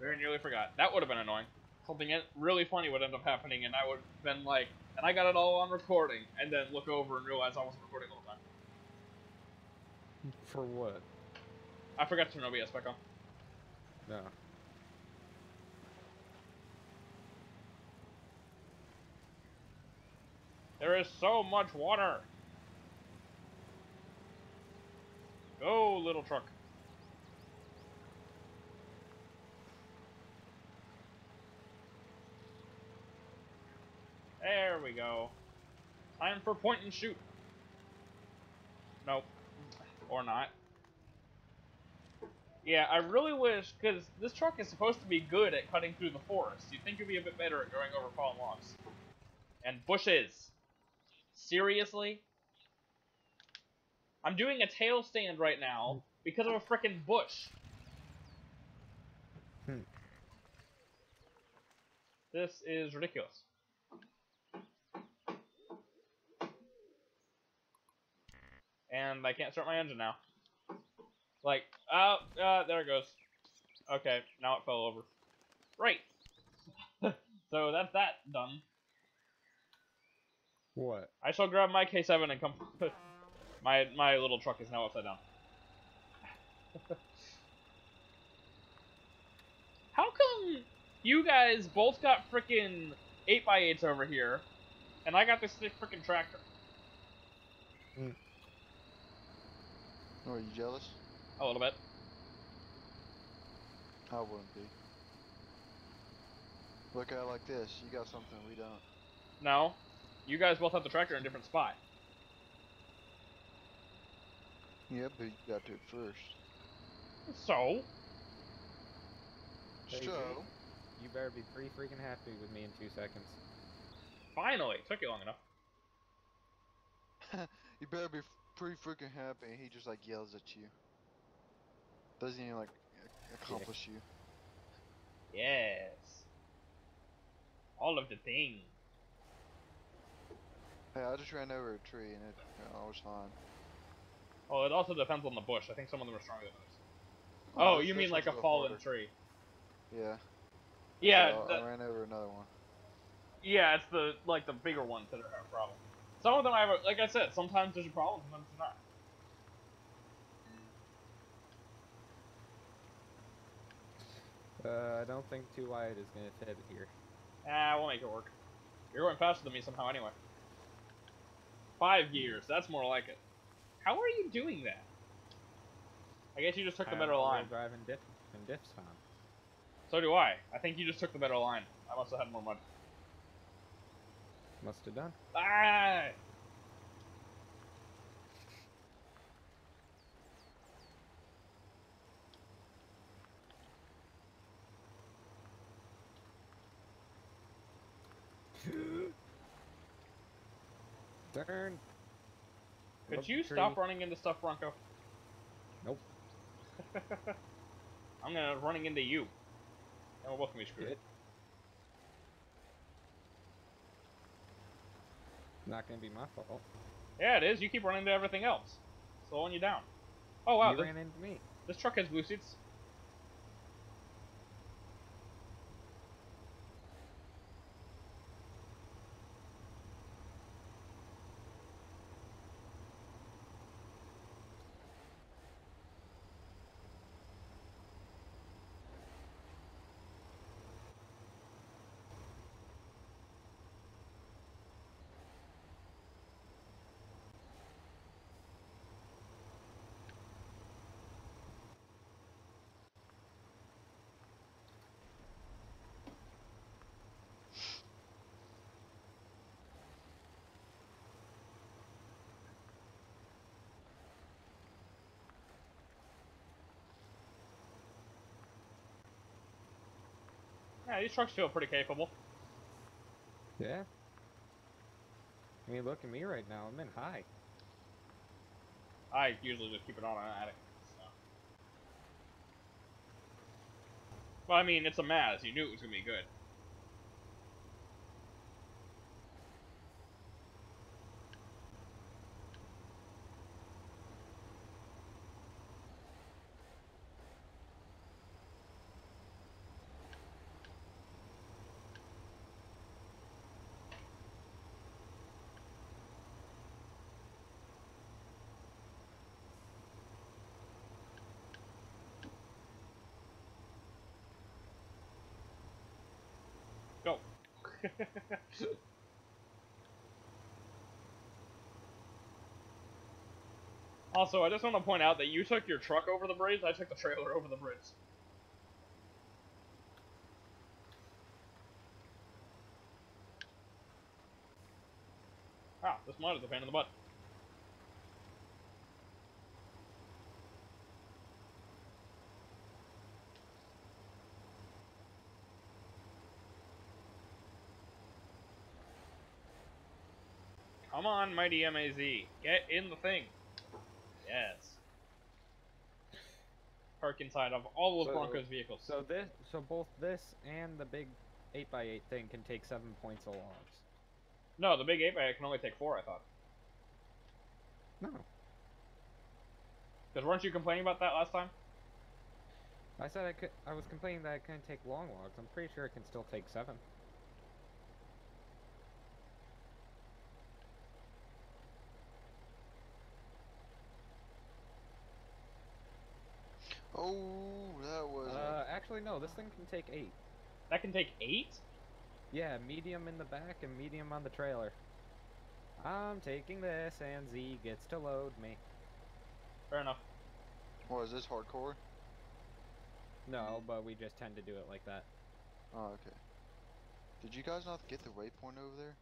Very nearly forgot. That would have been annoying. Something really funny would end up happening, and I would have been like, and I got it all on recording, and then look over and realize I wasn't recording the whole time. For what? I forgot to turn OBS back on. No. There is so much water. Go, little truck. There we go. Time for point and shoot. Nope. Or not. Yeah, I really wish, because this truck is supposed to be good at cutting through the forest. You'd think it'd be a bit better at going over fallen logs. And bushes. Seriously? I'm doing a tail stand right now because of a frickin' bush. Hmm. This is ridiculous. And I can't start my engine now. Like, oh, uh, there it goes. Okay, now it fell over. Right. so that's that done. What? I shall grab my K7 and come. my my little truck is now upside down. How come you guys both got freaking 8x8s over here, and I got this freaking frickin' tractor? Are you jealous? A little bit. I wouldn't be. Look at it like this. You got something we don't. No. You guys both have the tractor in a different spot. Yeah, but you got to it first. So? Hey, So, You better be pretty freaking happy with me in two seconds. Finally. Took you long enough. you better be f- pretty freaking happy. He just like yells at you. Doesn't even like ac- accomplish you. Yes. All of the things. Hey, I just ran over a tree and it, you know, I was fine. Oh, it also depends on the bush. I think some of them are stronger than others. Oh, oh this- you mean like a fallen farther. tree? Yeah. Yeah, So the- I ran over another one. yeah, it's the like the bigger ones that are a problem. Some of them I have, a, like I said, sometimes there's a problem, sometimes there's not. Uh, I don't think too wide is gonna fit here. Ah, we'll make it work. You're going faster than me somehow anyway. Five gears, that's more like it. How are you doing that? I guess you just took the I better line. and diff and diffs on. So do I. I think you just took the better line. I must have had more mud. Must have done. Ah! Turn. Could Love you stop running into stuff, Bronco? Nope. I'm gonna running into you. And we're both gonna be screwed. It. Not gonna be my fault. Yeah, it is. You keep running into everything else. Slowing you down. Oh wow, you this, ran into me. this truck has blue seats. Yeah, these trucks feel pretty capable. Yeah. I mean, look at me right now. I'm in high. I usually just keep it on automatic. So. Well, I mean, it's a Maz. You knew it was gonna be good. also, I just want to point out that you took your truck over the bridge, I took the trailer over the bridge. Ah, this mud is a pain in the butt. Come on, mighty MAZ. Get in the thing. Yes. Park inside of all of So- Bronco's vehicles. So this, so both this and the big 8x8 thing can take seven points of logs. no, the big 8 by can only take 4, I thought. No, Because weren't you complaining about that last time? I said I could. I was complaining that I couldn't take long logs. I'm pretty sure it can still take seven. Oh, that was. Uh, actually, no. This thing can take eight. That can take 8? Yeah, medium in the back and medium on the trailer. I'm taking this, and Z gets to load me. Fair enough. what is this hardcore? No, but we just tend to do it like that. Oh, okay. Did you guys not get the waypoint over there?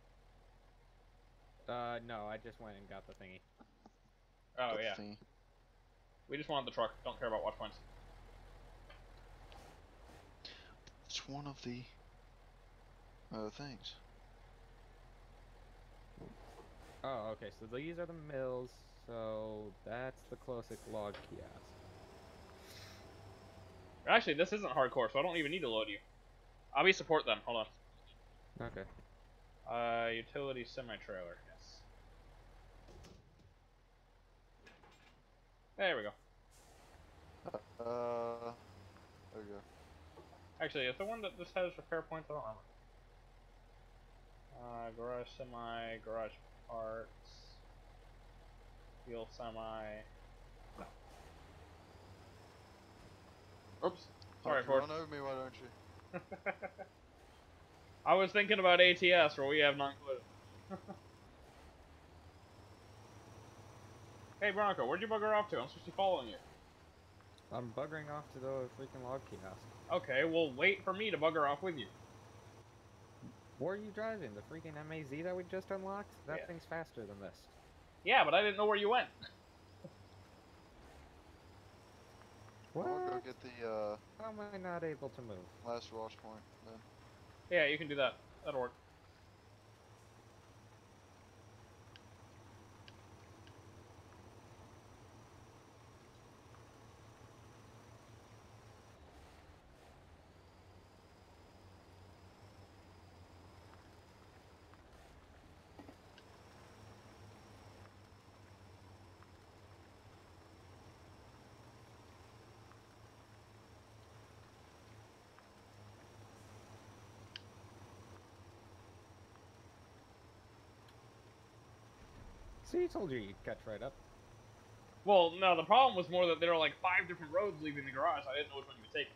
Uh, no, I just went and got the thingy. Oh, The yeah. thingy. We just wanted the truck. Don't care about watch points. It's one of the uh, things. Oh, okay. So these are the mills. So that's the closest log kiosk. Actually, this isn't hardcore, so I don't even need to load you. I'll be support then. Hold on. Okay. Uh, utility semi-trailer. Yes. There we go. Uh, there we go. Actually, is the one that just has repair points? I don't remember. Uh, garage semi, garage parts, fuel semi. No. Oops. Sorry, Ford. Run over me, why don't you? I was thinking about ATS, where we have not hey Bronco, where'd you bugger off to? I'm supposed to be following you. I'm buggering off to the freaking log kiosk. Okay, well wait for me to bugger off with you. Where are you driving? The freaking MAZ that we just unlocked? That Yeah. thing's faster than this. Yeah, but I didn't know where you went. What? I'll go get the uh, How am I not able to move? last wash point then. Yeah, you can do that. That'll work. See, I told you you'd catch right up. Well, no, the problem was more that there were like five different roads leaving the garage. I didn't know which one you would take.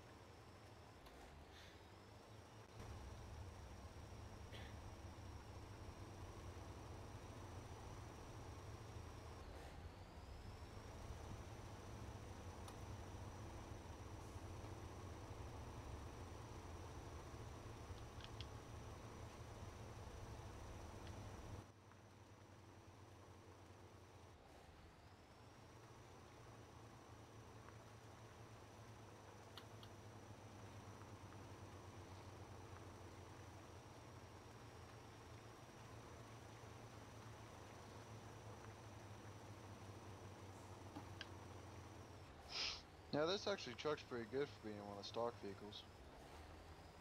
Yeah, this actually truck's pretty good for being one of the stock vehicles.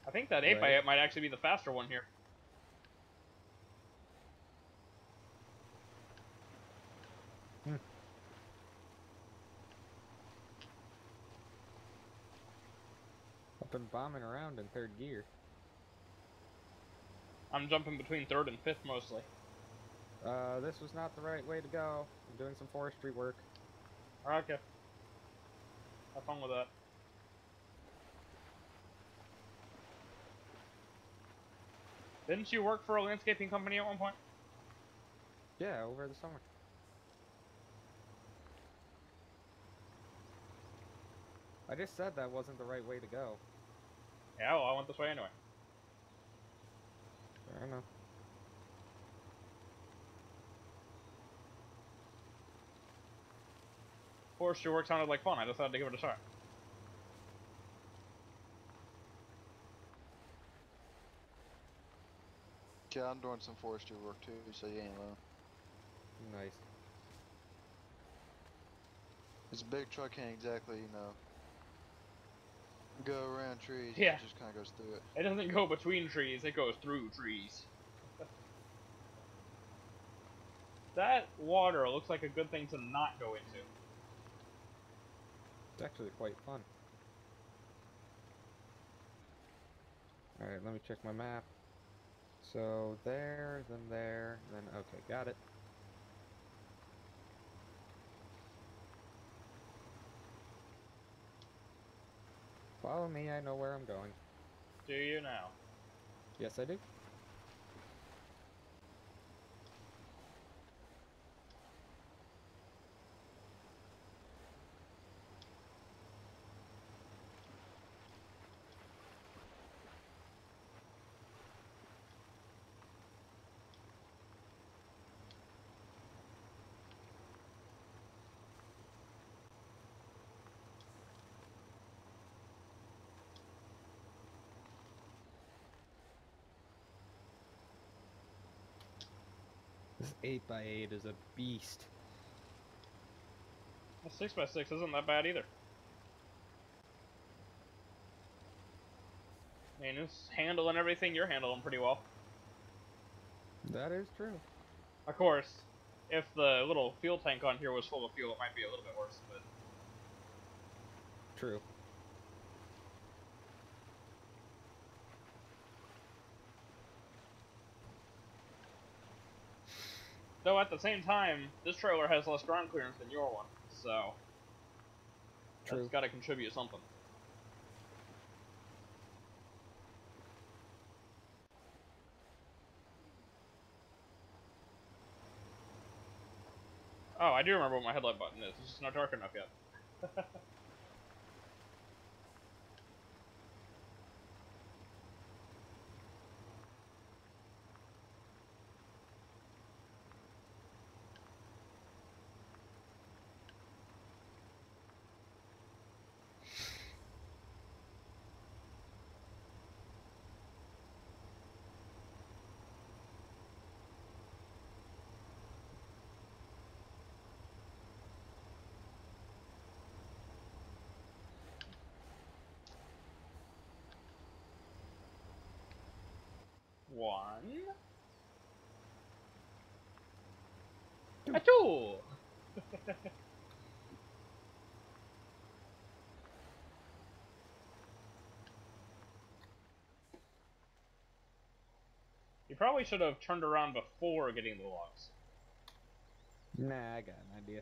I think that 8 by Right. 8 might actually be the faster one here. I've been bombing around in third gear. I'm jumping between third and fifth mostly. Uh, this was not the right way to go. I'm doing some forestry work. Okay. Have fun with that. Didn't you work for a landscaping company at one point? Yeah, over the summer. I just said that wasn't the right way to go. Yeah, well, I went this way anyway. Fair enough. Forestry work sounded like fun. I decided to give it a shot. Yeah, I'm doing some forestry work too, so you ain't alone. Nice. This big truck can't exactly, you know, go around trees. Yeah. It just kind of goes through it. It doesn't go between trees, it goes through trees. that water looks like a good thing to not go into. It's actually quite fun. Alright, let me check my map. So there, then there, then okay, got it. Follow me, I know where I'm going. Do you now? Yes, I do. This 8x8 is a beast. A 6x6 isn't that bad either. I mean, it's handling everything you're handling pretty well. That is true. Of course, if the little fuel tank on here was full of fuel, it might be a little bit worse, but True. Though at the same time, this trailer has less ground clearance than your one, so True. that's got to contribute something. Oh, I do remember what my headlight button is. It's just not dark enough yet. One. A two. you probably should have turned around before getting the logs. Nah, I got an idea.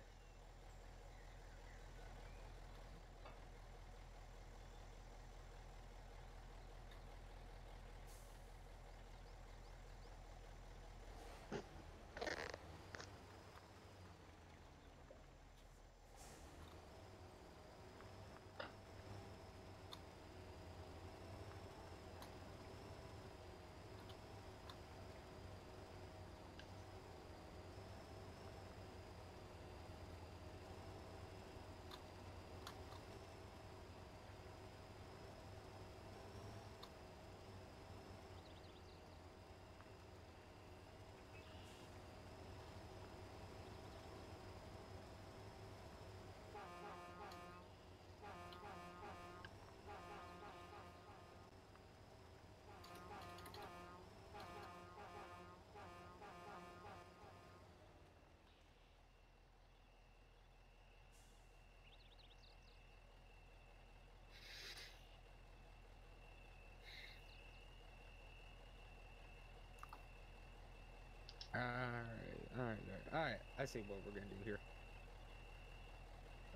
Alright, alright, alright. Alright, I see what we're gonna do here.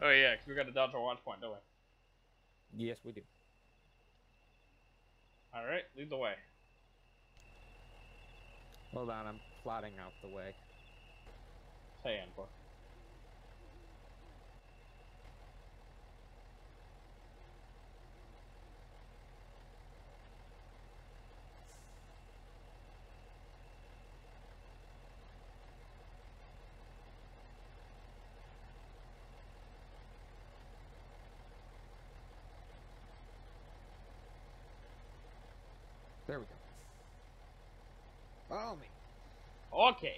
Oh yeah, 'cause we got to dodge our watch point, don't we? Yes, we do. All right, lead the way. Hold on, I'm plotting out the way. Hey, Anfor. There we go. Follow me. Okay.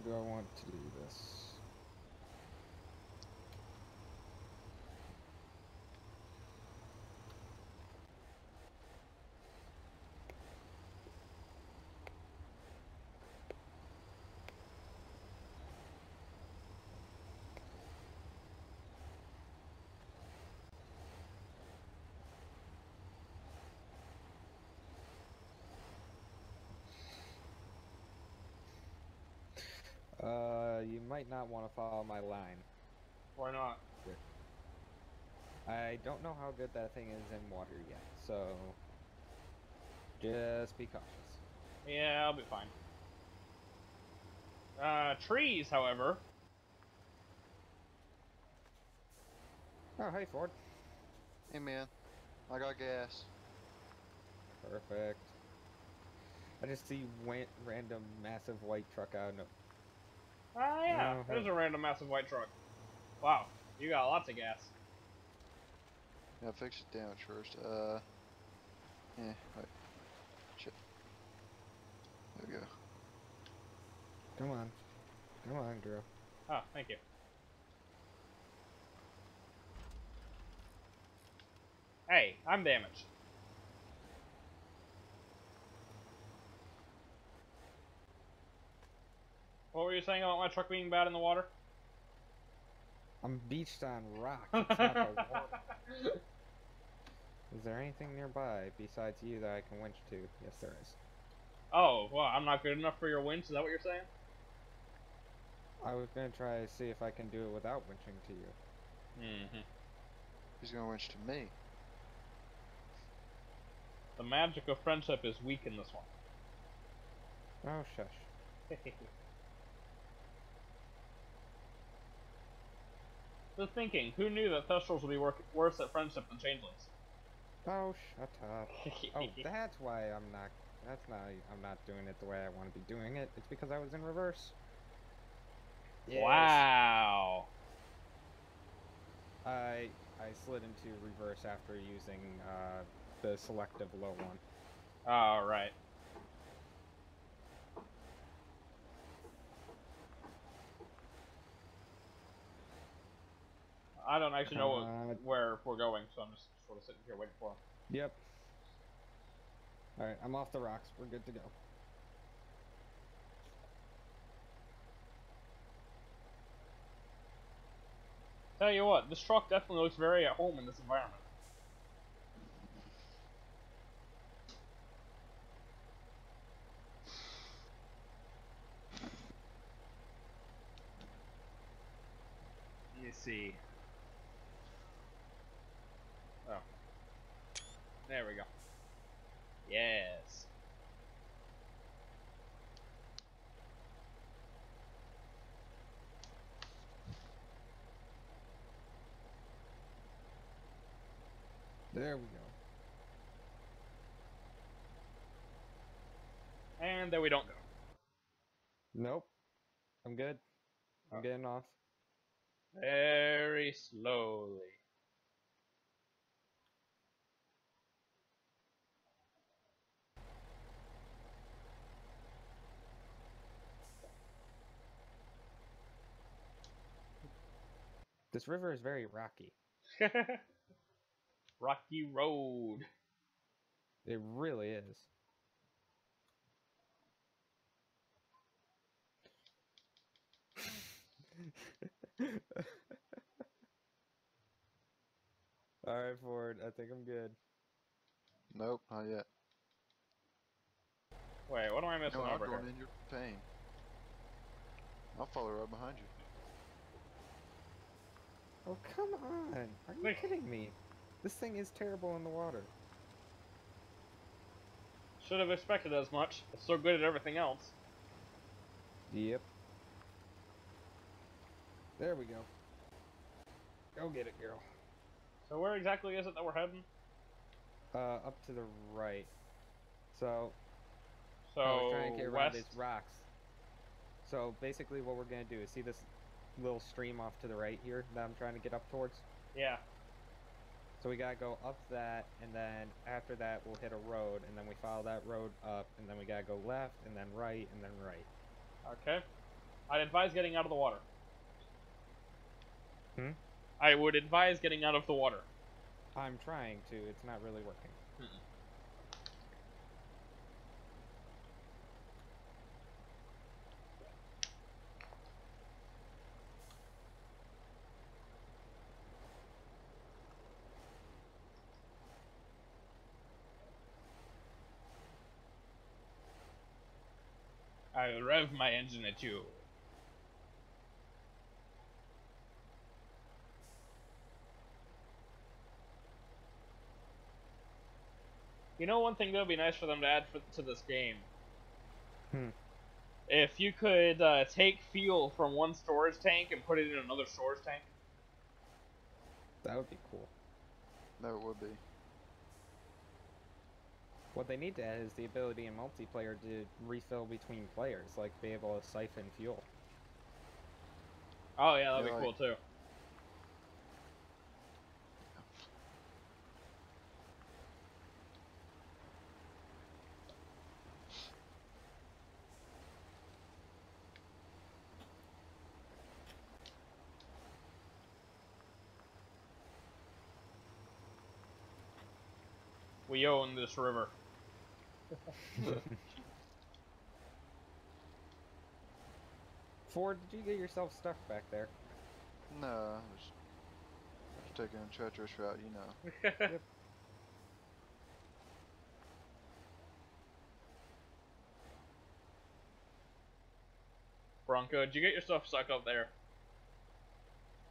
Do I want to do this? Uh, you might not want to follow my line. Why not? I don't know how good that thing is in water yet, so just be cautious. Yeah, I'll be fine. Uh, trees, however. Oh, hey Ford. Hey man, I got gas. Perfect. I just see wa- random massive white truck out of Ah, yeah. No, There's a random massive white truck. Wow, you got lots of gas. Yeah, fix the damage first. Uh, yeah, wait. Shit. There we go. Come on. Come on, Drew. Oh, thank you. Hey, I'm damaged. What were you saying about my truck being bad in the water? I'm beached on rock. It's not the water. Is there anything nearby besides you that I can winch to? Yes, there is. oh, well, I'm not good enough for your winch. Is that what you're saying? I was gonna try to see if I can do it without winching to you. Mm-hmm. He's gonna winch to me. The magic of friendship is weak in this one. Oh, shush. Just thinking, who knew that Thestrals would be wor- worse at friendship than Changelings? Oh, shut up. Oh, that's why I'm not. That's not. I'm not doing it the way I want to be doing it. It's because I was in reverse. Yes. Wow. I I slid into reverse after using uh, the selective low one. All right. I don't actually know Uh, where we're going, so I'm just sort of sitting here waiting for him. Yep. Alright, I'm off the rocks. We're good to go. Tell you what, this truck definitely looks very at home in this environment. Let me see. Oh. There we go. Yes. There we go. And there we don't go. Nope. I'm good. I'm Oh. getting off. Very slowly. This river is very rocky. Rocky Road. It really is. Alright, Ford, I think I'm good. Nope, not yet. Wait, what am I missing No, I'm over here? going in your pain. I'll follow right behind you. Oh, come on! Are you Wait. kidding me? This thing is terrible in the water. Should have expected as much. It's so good at everything else. Yep. There we go. Go get it, girl. So where exactly is it that we're heading? Uh, up to the right. So, So I was trying to get around west. these rocks. So basically, what we're gonna do is see this little stream off to the right here that I'm trying to get up towards. Yeah. So we gotta go up that, and then after that we'll hit a road, and then we follow that road up, and then we gotta go left, and then right, and then right. Okay. I'd advise getting out of the water. Hmm? I would advise getting out of the water. I'm trying to. It's not really working. I'll rev my engine at you. You know, one thing that would be nice for them to add for, to this game. Hmm. If you could uh, take fuel from one storage tank and put it in another storage tank. That would be cool. That would be. What they need to add is the ability in multiplayer to refill between players, like be able to siphon fuel. Oh yeah, that'd Yeah, be cool too. We own this river. Ford, did you get yourself stuck back there? No, I was just taking a treacherous route, you know. Bronco, did you get yourself stuck up there?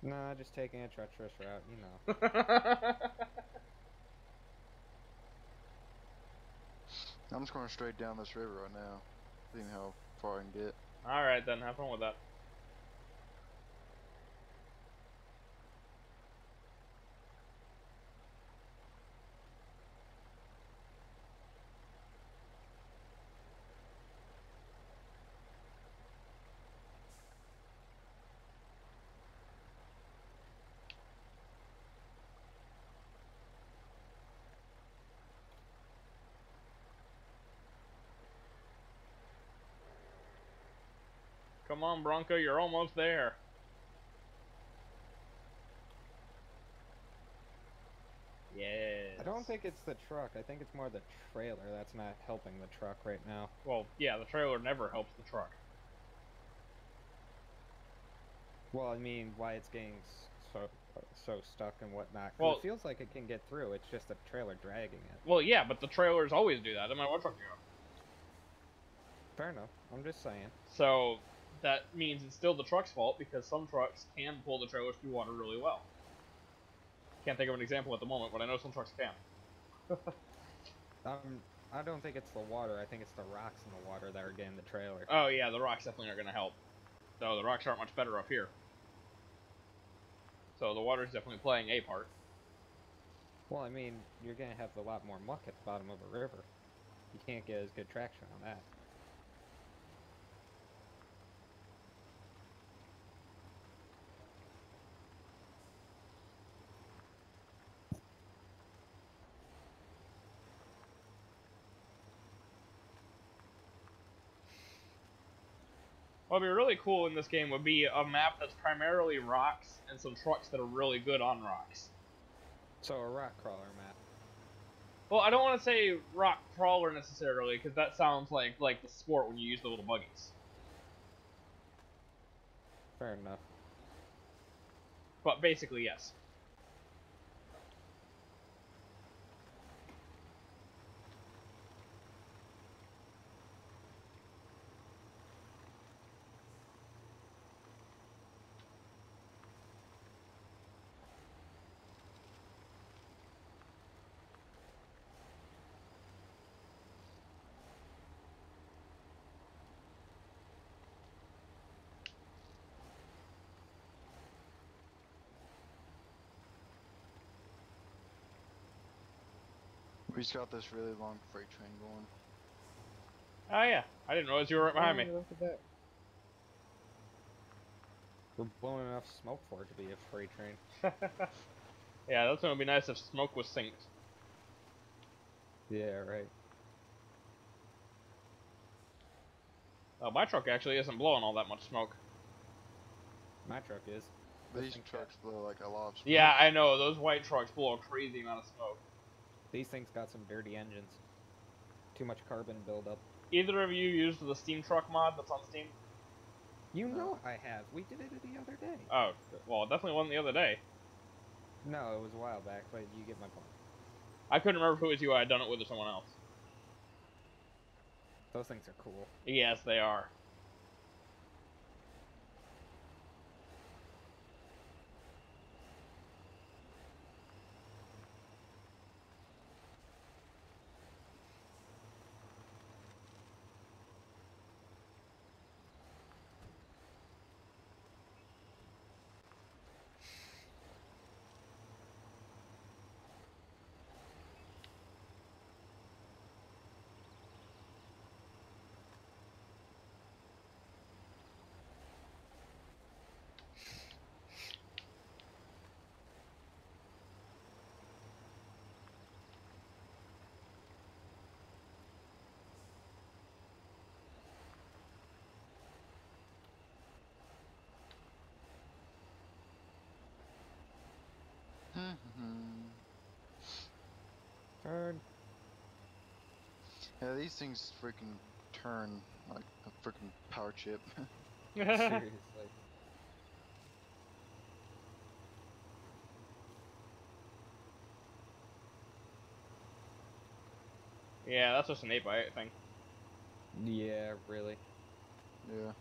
Nah, just taking a treacherous route, you know. I'm just going straight down this river right now, seeing how far I can get. Alright then, have fun with that. Come on, Bronco, you're almost there. Yeah. I don't think it's the truck. I think it's more the trailer that's not helping the truck right now. Well, yeah, the trailer never helps the truck. Well, I mean, why it's getting so so stuck and whatnot. Well- it feels like it can get through. It's just the trailer dragging it. Well, yeah, but the trailers always do that, no matter what truck you have. Fair enough. I'm just saying. So that means it's still the truck's fault because some trucks can pull the trailers through water really well. Can't think of an example at the moment, but I know some trucks can. Um, I don't think it's the water. I think it's the rocks in the water that are getting the trailer. Oh yeah, the rocks definitely are going to help. Though the rocks aren't much better up here. So the water's definitely playing a part. Well, I mean, you're gonna have a lot more muck at the bottom of a river. You can't get as good traction on that. What would be really cool in this game would be a map that's primarily rocks and some trucks that are really good on rocks. So a rock crawler map. Well, I don't want to say rock crawler necessarily, because that sounds like like the sport when you use the little buggies. Fair enough. But basically, yes. We just got this really long freight train going. Oh yeah, I didn't realize you were right behind me. Look at that. We're blowing enough smoke for it to be a freight train. yeah, that's gonna be nice if smoke was synced. Yeah, right. Oh, my truck actually isn't blowing all that much smoke. My truck is. These trucks blow like a lot of smoke. Yeah, I know those white trucks blow a crazy amount of smoke. These things got some dirty engines. Too much carbon buildup. Either of you used the Steam Truck mod that's on Steam? You No. know I have. We did it the other day. Oh, well, it definitely wasn't the other day. No, it was a while back, but you get my point. I couldn't remember if it was you I had done it with or someone else. Those things are cool. Yes, they are. Mhm. Turn. Yeah, these things freaking turn like a freaking power chip. Seriously. yeah, that's just an 8 by 8 thing. Yeah, really. yeah.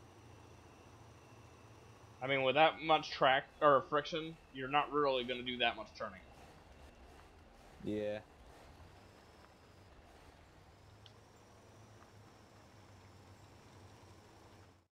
I mean, with that much track or friction, you're not really going to do that much turning. Yeah.